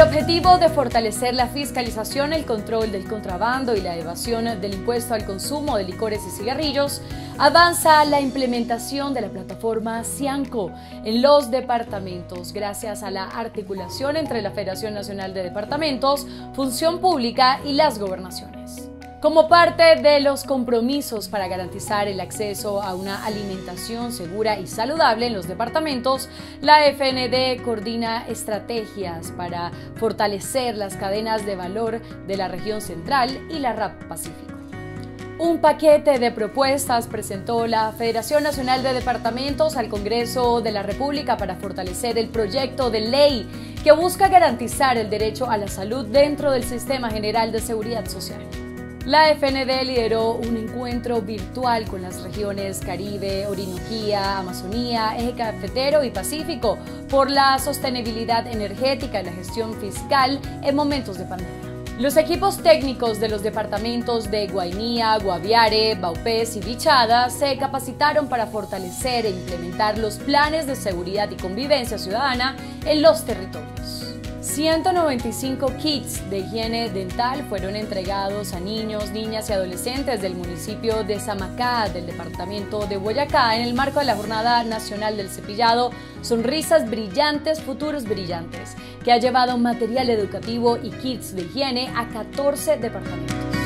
objetivo de fortalecer la fiscalización, el control del contrabando y la evasión del impuesto al consumo de licores y cigarrillos, avanza la implementación de la plataforma Cianco en los departamentos gracias a la articulación entre la Federación Nacional de Departamentos, Función Pública y las gobernaciones. Como parte de los compromisos para garantizar el acceso a una alimentación segura y saludable en los departamentos, la FND coordina estrategias para fortalecer las cadenas de valor de la región central y la RAP Pacífico. Un paquete de propuestas presentó la Federación Nacional de Departamentos al Congreso de la República para fortalecer el proyecto de ley que busca garantizar el derecho a la salud dentro del Sistema General de Seguridad Social. La FND lideró un encuentro virtual con las regiones Caribe, Orinoquía, Amazonía, Eje Cafetero y Pacífico por la sostenibilidad energética y la gestión fiscal en momentos de pandemia. Los equipos técnicos de los departamentos de Guainía, Guaviare, Baupés y Bichada se capacitaron para fortalecer e implementar los planes de seguridad y convivencia ciudadana en los territorios. 195 kits de higiene dental fueron entregados a niños, niñas y adolescentes del municipio de Samacá, del departamento de Boyacá, en el marco de la Jornada Nacional del Cepillado Sonrisas Brillantes, Futuros Brillantes, que ha llevado material educativo y kits de higiene a 14 departamentos.